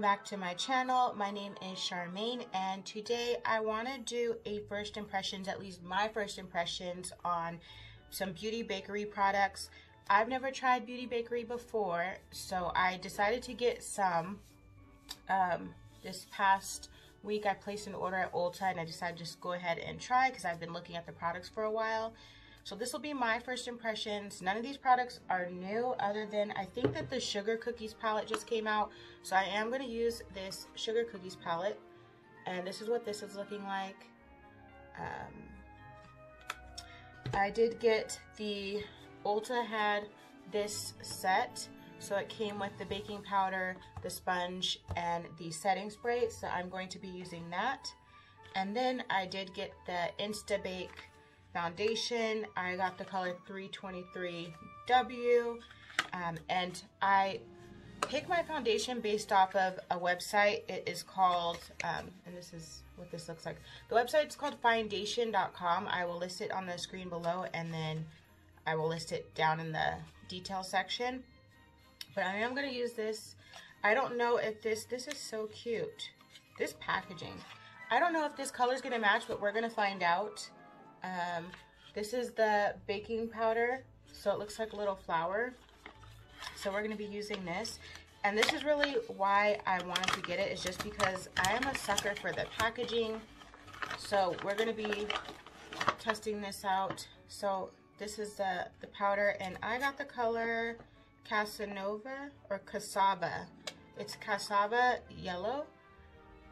welcome back to my channel. My name is Charmaine and today I want to do a first impressions, at least my first impressions on some Beauty Bakerie products. I've never tried Beauty Bakerie before, so I decided to get some. Um, this past week I placed an order at Ulta and I decided to just go ahead and try because I've been looking at the products for a while. So this will be my first impressions. None of these products are new other than I think that the Sugar Cookies palette just came out. So I am going to use this Sugar Cookies palette. And this is what this is looking like. Um, I did get the Ulta had this set. So it came with the baking powder, the sponge, and the setting spray. So I'm going to be using that. And then I did get the Instabake foundation. I got the color 323W. Um, and I pick my foundation based off of a website. It is called, um, and this is what this looks like. The website is called findation.com. I will list it on the screen below and then I will list it down in the detail section. But I am going to use this. I don't know if this, this is so cute. This packaging. I don't know if this color is going to match, but we're going to find out. Um, this is the baking powder, so it looks like a little flour. So we're going to be using this. And this is really why I wanted to get it, is just because I am a sucker for the packaging. So we're going to be testing this out. So this is the, the powder, and I got the color Casanova or Cassava. It's Cassava yellow.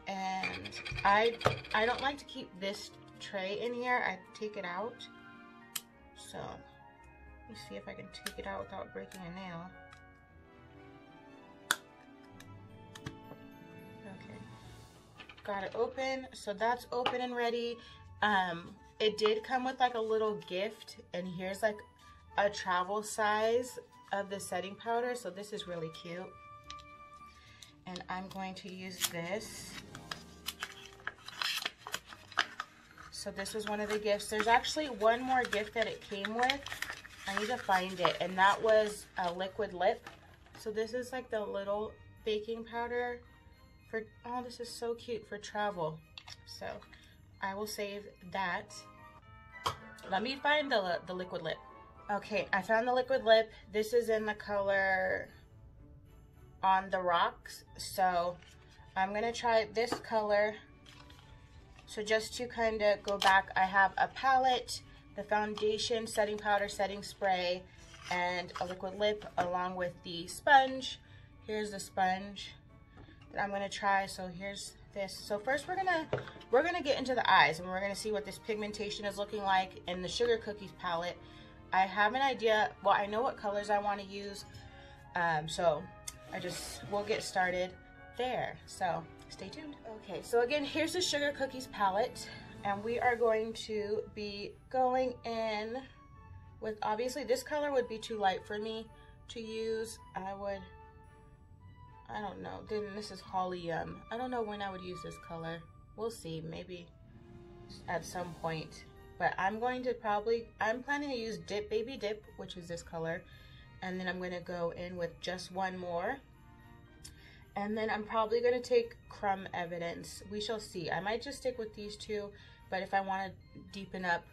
And I I don't like to keep this tray in here. I take it out. So, let me see if I can take it out without breaking a nail. Okay. Got it open. So that's open and ready. Um, it did come with like a little gift and here's like a travel size of the setting powder. So this is really cute. And I'm going to use this So this was one of the gifts. There's actually one more gift that it came with. I need to find it. And that was a liquid lip. So this is like the little baking powder for, oh, this is so cute for travel. So I will save that. Let me find the, the liquid lip. Okay, I found the liquid lip. This is in the color on the rocks. So I'm gonna try this color so just to kind of go back, I have a palette, the foundation, setting powder, setting spray, and a liquid lip along with the sponge. Here's the sponge that I'm gonna try. So here's this. So first we're gonna we're gonna get into the eyes and we're gonna see what this pigmentation is looking like in the Sugar Cookies palette. I have an idea, well I know what colors I wanna use. Um, so I just, we'll get started there. So stay tuned. Okay, so again, here's the Sugar Cookies palette. And we are going to be going in with, obviously this color would be too light for me to use. I would, I don't know, then this is Holium. I don't know when I would use this color. We'll see, maybe at some point. But I'm going to probably, I'm planning to use Dip Baby Dip, which is this color. And then I'm going to go in with just one more and then I'm probably going to take crumb evidence. We shall see. I might just stick with these two, but if I want to deepen up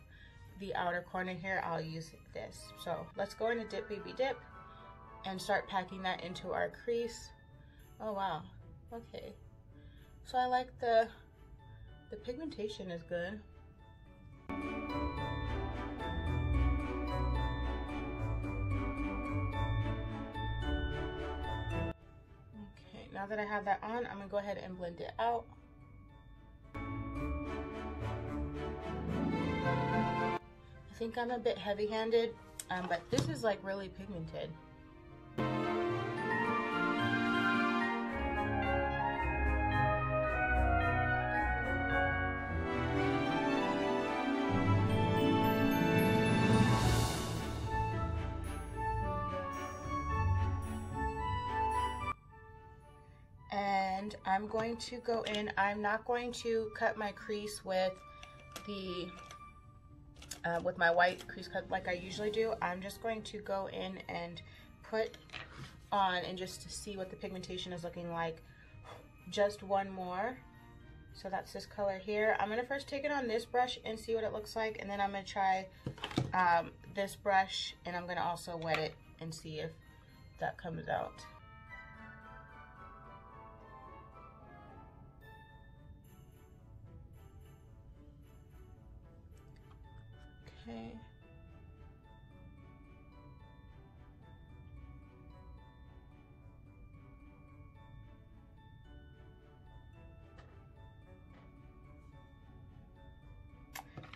the outer corner here, I'll use this. So let's go into Dip Baby Dip and start packing that into our crease. Oh wow, okay. So I like the, the pigmentation is good. Now that I have that on, I'm gonna go ahead and blend it out. I think I'm a bit heavy-handed, um, but this is like really pigmented. I'm going to go in. I'm not going to cut my crease with the uh, with my white crease cut like I usually do. I'm just going to go in and put on and just to see what the pigmentation is looking like just one more. So that's this color here. I'm to first take it on this brush and see what it looks like. And then I'm to try um, this brush and I'm to also wet it and see if that comes out. Okay.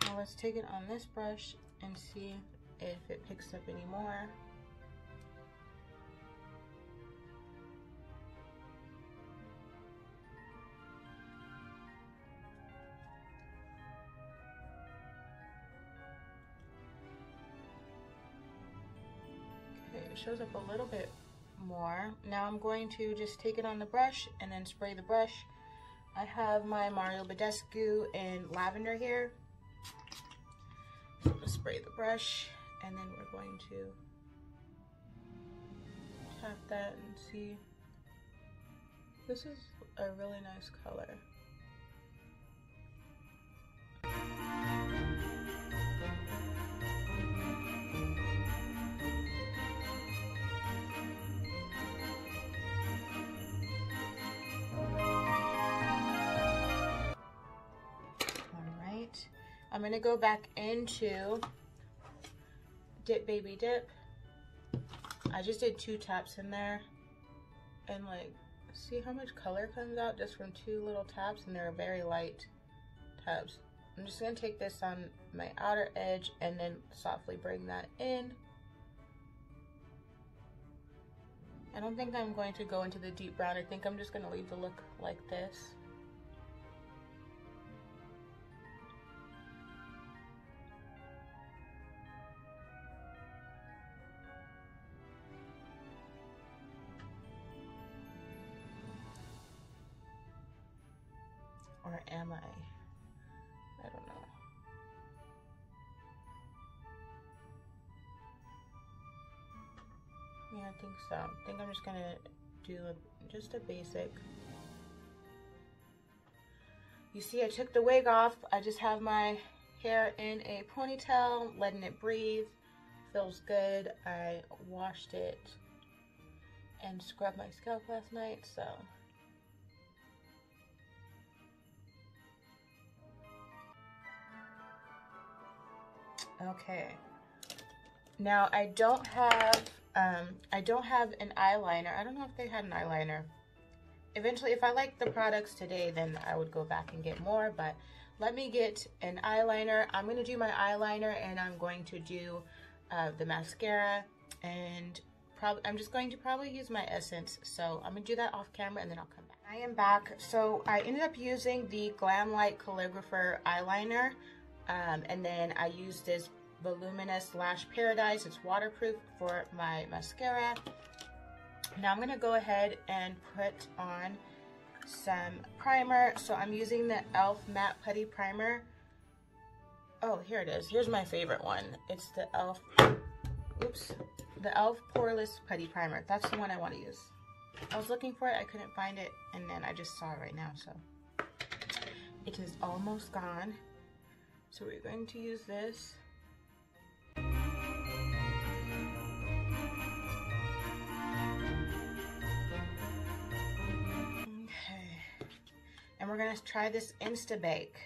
Now let's take it on this brush and see if it picks up any shows up a little bit more. Now I'm going to just take it on the brush and then spray the brush. I have my Mario Badescu in lavender here. So I'm gonna spray the brush and then we're going to tap that and see. This is a really nice color. I'm gonna go back into Dip Baby Dip. I just did two taps in there and like see how much color comes out just from two little taps and they're very light taps. I'm just gonna take this on my outer edge and then softly bring that in. I don't think I'm going to go into the deep brown. I think I'm just gonna leave the look like this. Or am I? I don't know. Yeah, I think so. I think I'm just gonna do a, just a basic. You see I took the wig off. I just have my hair in a ponytail, letting it breathe. Feels good. I washed it and scrubbed my scalp last night, so Okay. Now I don't have um, I don't have an eyeliner. I don't know if they had an eyeliner. Eventually, if I like the products today, then I would go back and get more. But let me get an eyeliner. I'm going to do my eyeliner and I'm going to do uh, the mascara. And probably I'm just going to probably use my Essence. So I'm going to do that off camera and then I'll come back. I am back. So I ended up using the Glamlite Calligrapher eyeliner. Um, and then I use this Voluminous Lash Paradise. It's waterproof for my mascara. Now I'm going to go ahead and put on some primer. So I'm using the e.l.f. Matte Putty Primer. Oh, here it is. Here's my favorite one. It's the e.l.f. Oops. The e.l.f. Poreless Putty Primer. That's the one I want to use. I was looking for it. I couldn't find it. And then I just saw it right now. So it is almost gone. So we're going to use this. Okay. And we're going to try this Insta-Bake.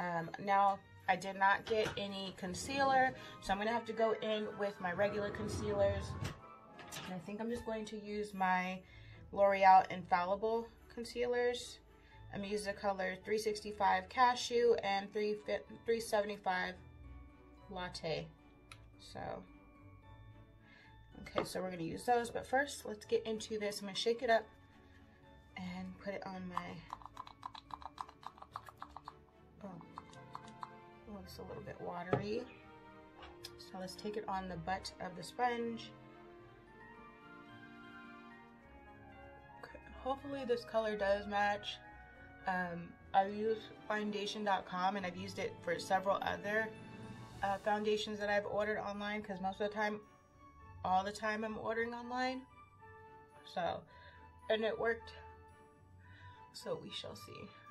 Um, now, I did not get any concealer, so I'm going to have to go in with my regular concealers. And I think I'm just going to use my L'Oreal Infallible concealers. I'm using the color 365 Cashew and 375 Latte. So, okay, so we're going to use those. But first, let's get into this. I'm going to shake it up and put it on my, oh, a little bit watery. So let's take it on the butt of the sponge. Hopefully this color does match. Um, I use findation.com and I've used it for several other uh, foundations that I've ordered online because most of the time, all the time I'm ordering online. So, and it worked So we shall see.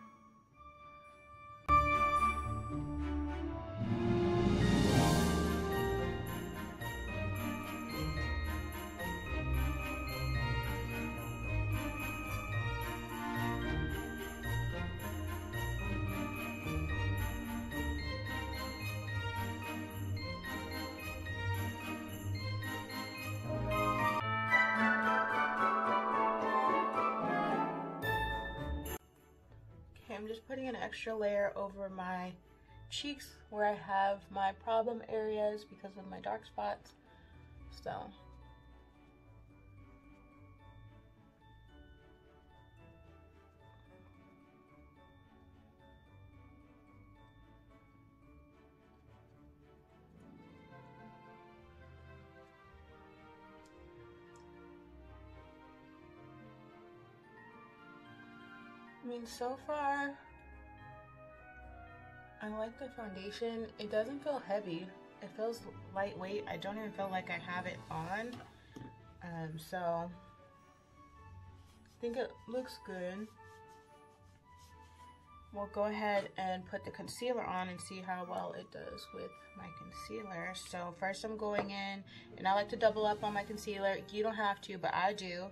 Just putting an extra layer over my cheeks where I have my problem areas because of my dark spots. So I mean, so far, I like the foundation. It doesn't feel heavy. It feels lightweight. I don't even feel like I have it on. Um, so, I think it looks good. We'll go ahead and put the concealer on and see how well it does with my concealer. So first I'm going in, and I like to double up on my concealer. You don't have to, but I do.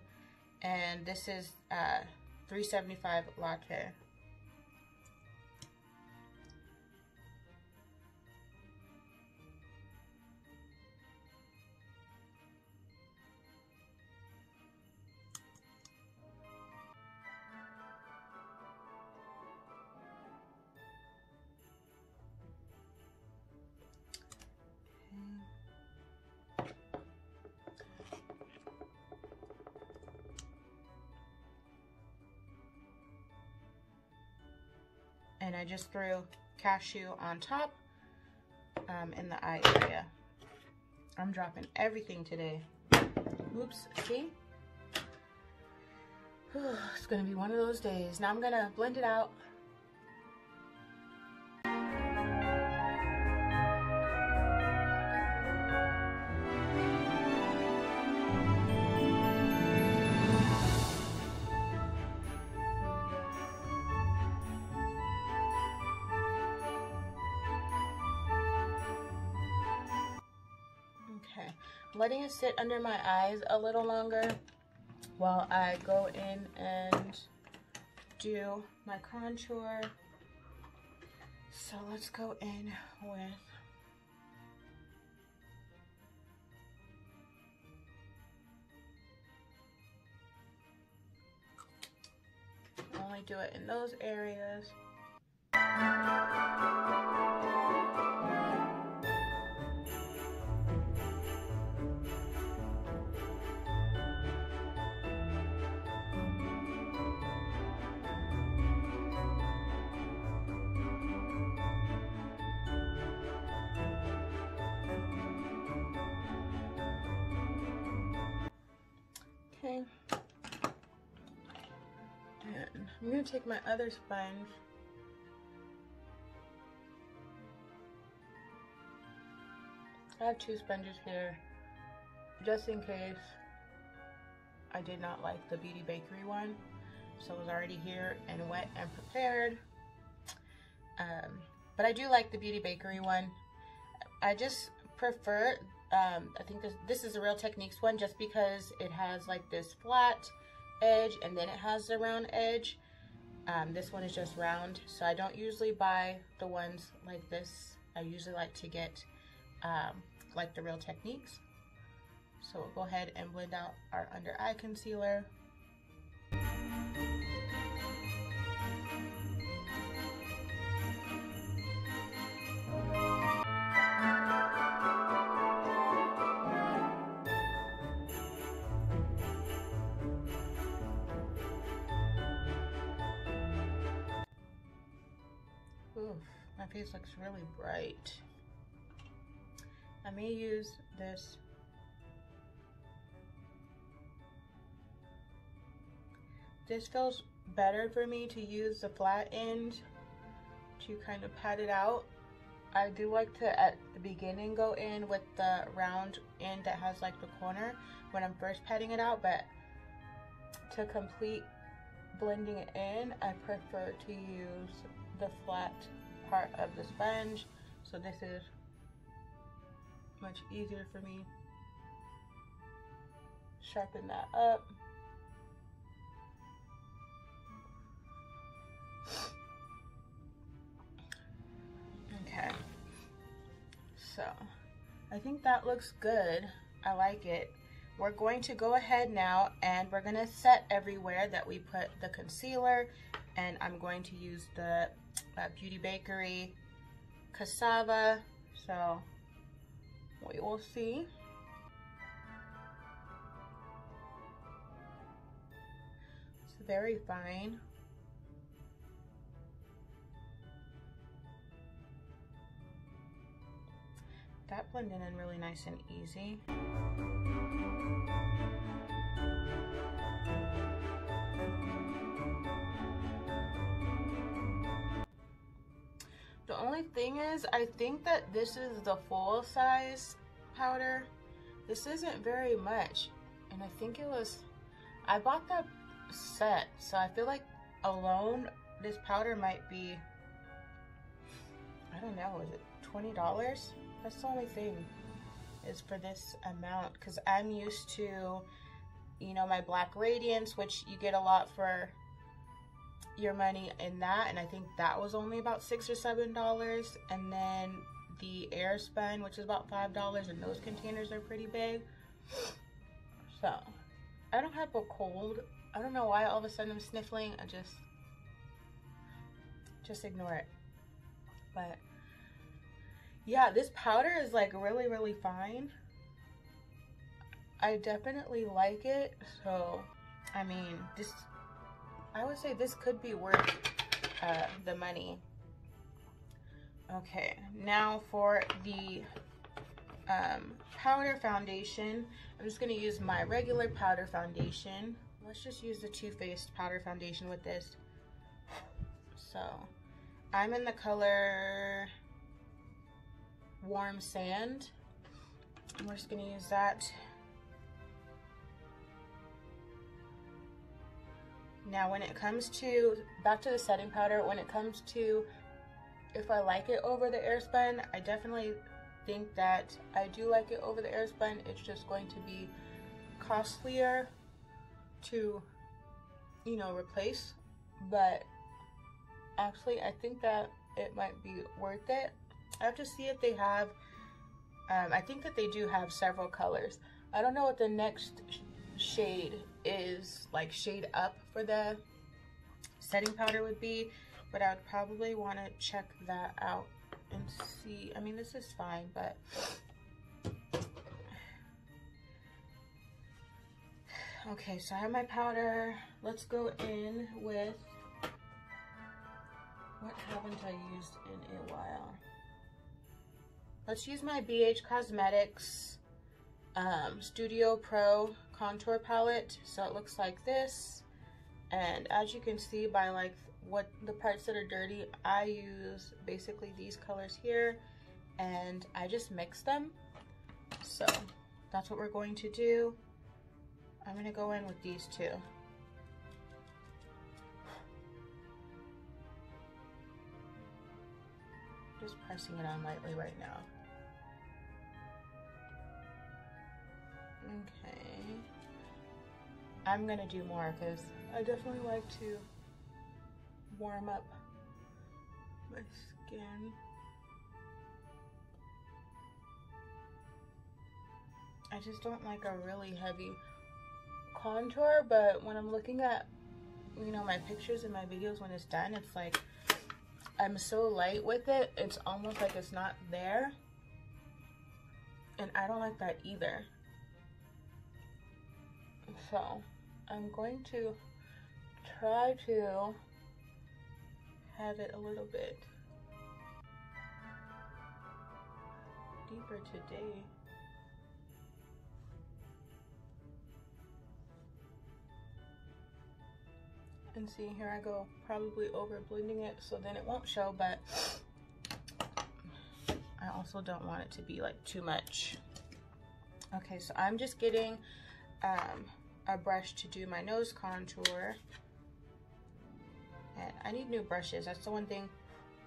And this is uh, 375 latte. And I just threw cashew on top um, in the eye area. I'm dropping everything today. Oops, see? it's gonna be one of those days. Now I'm gonna blend it out letting it sit under my eyes a little longer while I go in and do my contour. So let's go in with only do it in those areas. I'm going to take my other sponge. I have two sponges here, just in case I did not like the Beauty Bakerie one. So it was already here and wet and prepared. Um, but I do like the Beauty Bakerie one. I just prefer um, I think this, this is a Real Techniques one just because it has like this flat edge and then it has the round edge. Um, this one is just round, so I don't usually buy the ones like this. I usually like to get um, like the Real Techniques. So we'll go ahead and blend out our under eye concealer. Face looks really bright. I may use this This feels better for me to use the flat end to kind of pat it out. I do like to, at the beginning, go in with the round end that has like the corner when I'm first patting it out, but to complete blending it in, I prefer to use the flat part of the sponge. So this is much easier for me. Sharpen that up. Okay. So, I think that looks good. I like it. We're going to go ahead now and we're going to set everywhere that we put the concealer and I'm going to use the uh, Beauty Bakerie cassava. So we will see. It's very fine. That blended in really nice and easy. The only thing is, I think that this is the full size powder. This isn't very much. And I think it was, I bought the set. So I feel like alone, this powder might be, I don't know, is it $20? That's the only thing is for this amount because I'm used to, you know, my Black Radiance, which you get a lot for your money in that and I think that was only about six or seven dollars. And then the Airspun which is about five dollars and those containers are pretty big. So I don't have a cold. I don't know why all of a sudden I'm sniffling. I just just ignore it. But yeah this powder is like really really fine. I definitely like it. So I mean this I would say this could be worth uh, the money. Okay, now for the um, powder foundation, I'm just going to use my regular powder foundation. Let's just use the Too Faced powder foundation with this. So, I'm in the color Warm Sand. we're just going to use that Now when it comes to, back to the setting powder, when it comes to if I like it over the Airspun, I definitely think that I do like it over the Airspun. It's just going to be costlier to, you know, replace. But actually, I think that it might be worth it. I have to see if they have, um, I think that they do have several colors. I don't know what the next shade is like shade up for the setting powder would be but I would probably want to check that out and see. I mean this is fine but okay so I have my powder. Let's go in with what haven't I used in a while? Let's use my BH Cosmetics um, Studio Pro contour palette. So it looks like this. And as you can see by like what the parts that are dirty, I use basically these colors here and I just mix them. So that's what we're going to do. I'm to go in with these two. Just pressing it on lightly right now. Okay. I'm gonna do more because I definitely like to warm up my skin. I just don't like a really heavy contour, but when I'm looking at, you know, my pictures and my videos when it's done, it's like, I'm so light with it, it's almost like it's not there. And I don't like that either. So I'm going to try to have it a little bit deeper today. And see, here I go, probably over blending it so then it won't show, but I also don't want it to be like too much. Okay, so I'm just getting um, a brush to do my nose contour. And I need new brushes. That's the one thing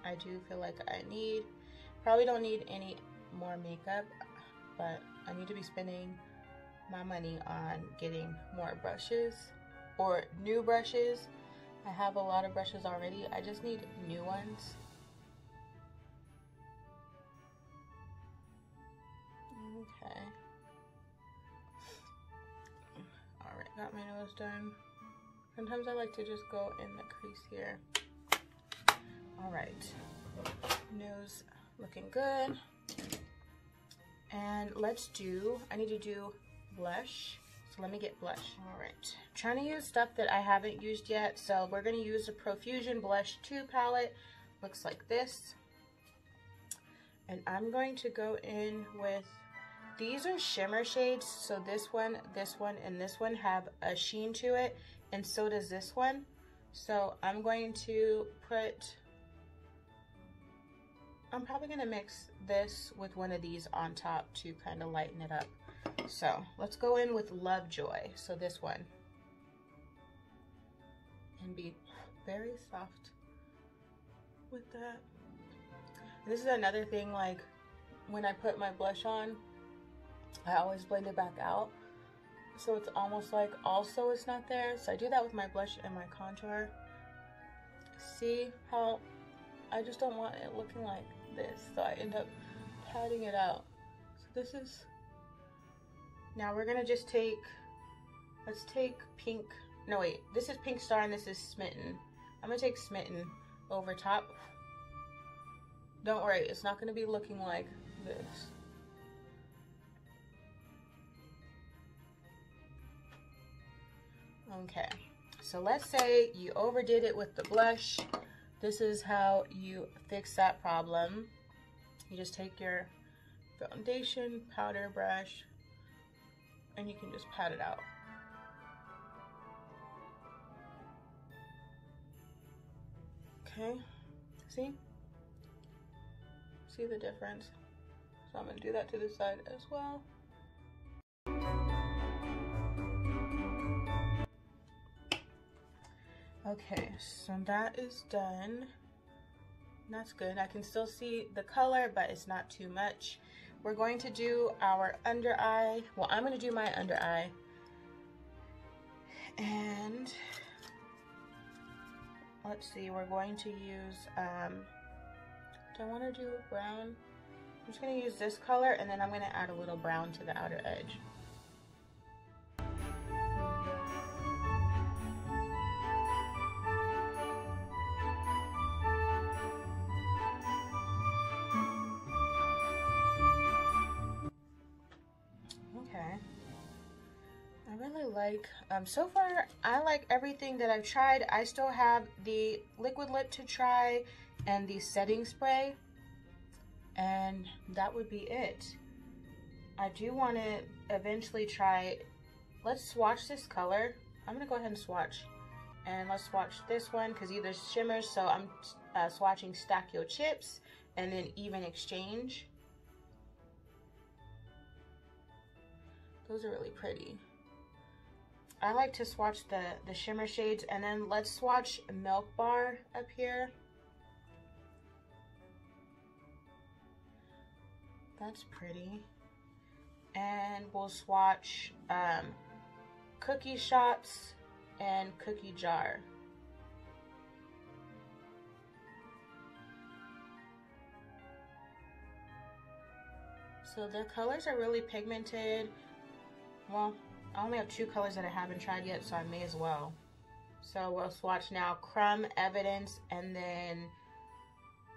I do feel like I need. Probably don't need any more makeup, but I need to be spending my money on getting more brushes or new brushes. I have a lot of brushes already. I just need new ones. Got my nose done. Sometimes I like to just go in the crease here. Alright. Nose looking good. And let's do, I need to do blush. So let me get blush. All right, trying to use stuff that I haven't used yet. So we're gonna use the Profusion Blush 2 palette. Looks like this. And I'm going to go in with, these are shimmer shades. So this one, this one, and this one have a sheen to it. And so does this one. So I'm going to put, I'm probably gonna mix this with one of these on top to kind of lighten it up. So let's go in with Lovejoy. So this one. And be very soft with that. This is another thing, like when I put my blush on, I always blend it back out. So it's almost like also it's not there. So I do that with my blush and my contour. See how I just don't want it looking like this. So I end up patting it out. So this is now we're gonna just take, let's take pink, no wait, this is Pink Star and this is Smitten. I'm gonna take Smitten over top. Don't worry, it's not gonna be looking like this. Okay, so let's say you overdid it with the blush. This is how you fix that problem. You just take your foundation powder brush, and you can just pat it out. Okay, see? See the difference? So I'm gonna do that to the side as well. Okay, so that is done. That's good. I can still see the color, but it's not too much. We're going to do our under eye. Well, I'm going to do my under eye. And let's see, we're going to use, um, do I want to do brown? I'm just going to use this color and then I'm going to add a little brown to the outer edge. Um, so far, I like everything that I've tried. I still have the liquid lip to try and the setting spray. And that would be it. I do want to eventually try, let's swatch this color. I'm going to go ahead and swatch. And let's swatch this one because either shimmers, so I'm uh, swatching Stack Your Chips and then Even Exchange. Those are really pretty. I like to swatch the, the shimmer shades and then let's swatch Milk Bar up here. That's pretty. And we'll swatch um, Cookie Shots and Cookie Jar. So the colors are really pigmented. Well, I only have two colors that I haven't tried yet, so I may as well. So we'll swatch now Crumb, Evidence, and then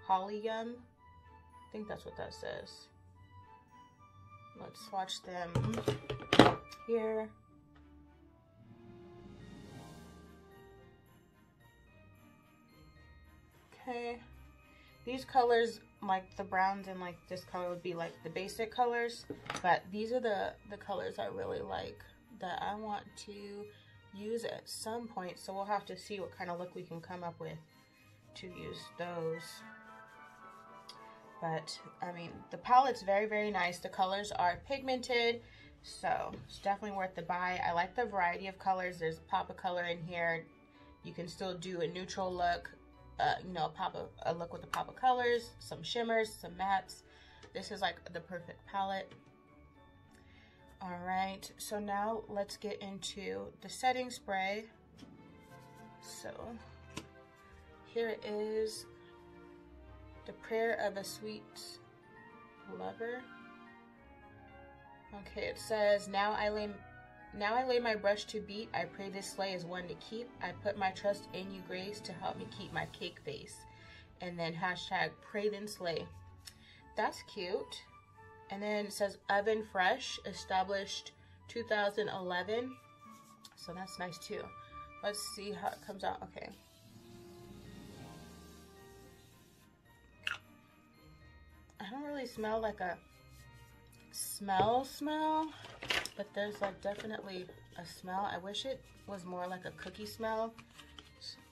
Holly Yum. I think that's what that says. Let's swatch them here. Okay. These colors, like the browns and like this color would be like the basic colors. But these are the, the colors I really like that I want to use at some point. So we'll have to see what kind of look we can come up with to use those. But, I mean, the palette's very, very nice. The colors are pigmented, so it's definitely worth the buy. I like the variety of colors. There's a pop of color in here. You can still do a neutral look, uh, you know, a pop of, a look with a pop of colors, some shimmers, some mattes. This is like the perfect palette. All right, so now let's get into the setting spray. So here it is, the prayer of a sweet lover. Okay, it says, now I lay now I lay my brush to beat. I pray this sleigh is one to keep. I put my trust in you, Grace, to help me keep my cake face. And then hashtag pray then slay. That's cute. And then it says Oven Fresh, established 2011. So that's nice too. Let's see how it comes out. Okay. I don't really smell like a smell smell, but there's like definitely a smell. I wish it was more like a cookie smell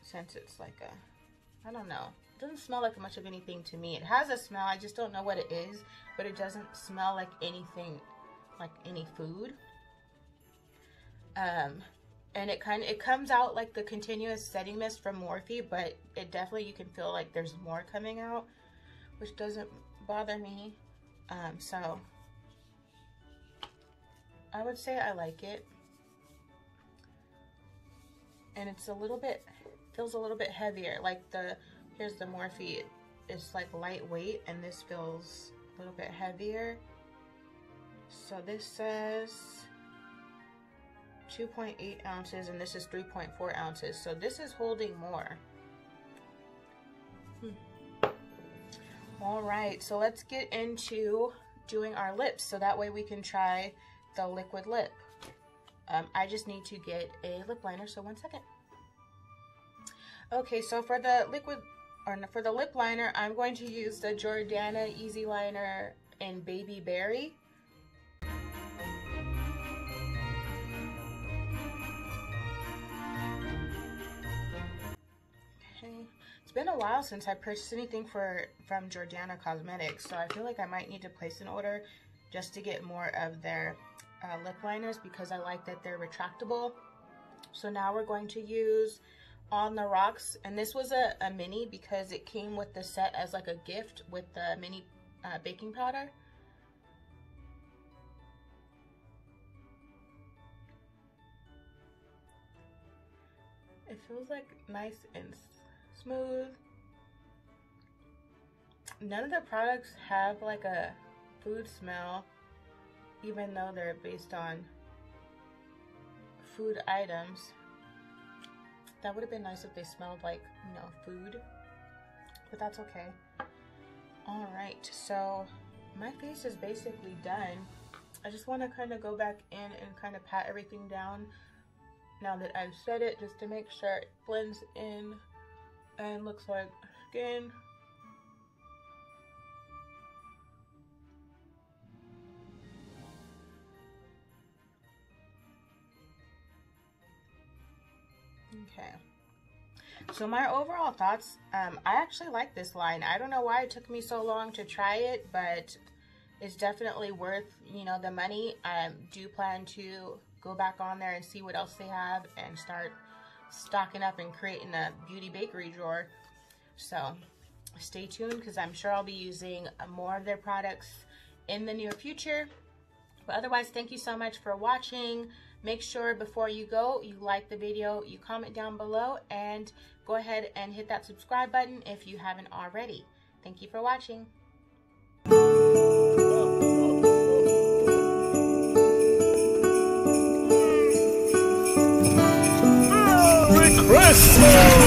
since it's like a, I don't know. Doesn't smell like much of anything to me. It has a smell, I just don't know what it is, but it doesn't smell like anything, like any food. Um, and it kind of, it comes out like the continuous setting mist from Morphe, but it definitely, you can feel like there's more coming out, which doesn't bother me. Um, so I would say I like it. And it's a little bit, feels a little bit heavier. Like the, here's the Morphe, it's like lightweight and this feels a little bit heavier. So this says 2.8 ounces and this is 3.4 ounces. So this is holding more. Hmm. All right, so let's get into doing our lips so that way we can try the liquid lip. Um, I just need to get a lip liner, so one second. Okay, so for the liquid, or for the lip liner, I'm going to use the Jordana Easy Liner in Baby Berry. Okay. It's been a while since I purchased anything for from Jordana Cosmetics, so I feel like I might need to place an order just to get more of their uh, lip liners because I like that they're retractable. So now we're going to use On The Rocks. And this was a, a mini because it came with the set as like a gift with the mini uh, baking powder. It feels like nice and smooth. None of the products have like a food smell even though they're based on food items. That would have been nice if they smelled like, you know, food. But that's okay. Alright, so my face is basically done. I just want to kind of go back in and kind of pat everything down now that I've set it just to make sure it blends in and looks like skin. Okay. So my overall thoughts, um, I actually like this line. I don't know why it took me so long to try it, but it's definitely worth, you know, the money. I do plan to go back on there and see what else they have and start stocking up and creating a Beauty Bakerie drawer. So stay tuned because I'm sure I'll be using more of their products in the near future. But otherwise, thank you so much for watching. Make sure before you go, you like the video, you comment down below, and go ahead and hit that subscribe button if you haven't already. Thank you for watching. Christmas!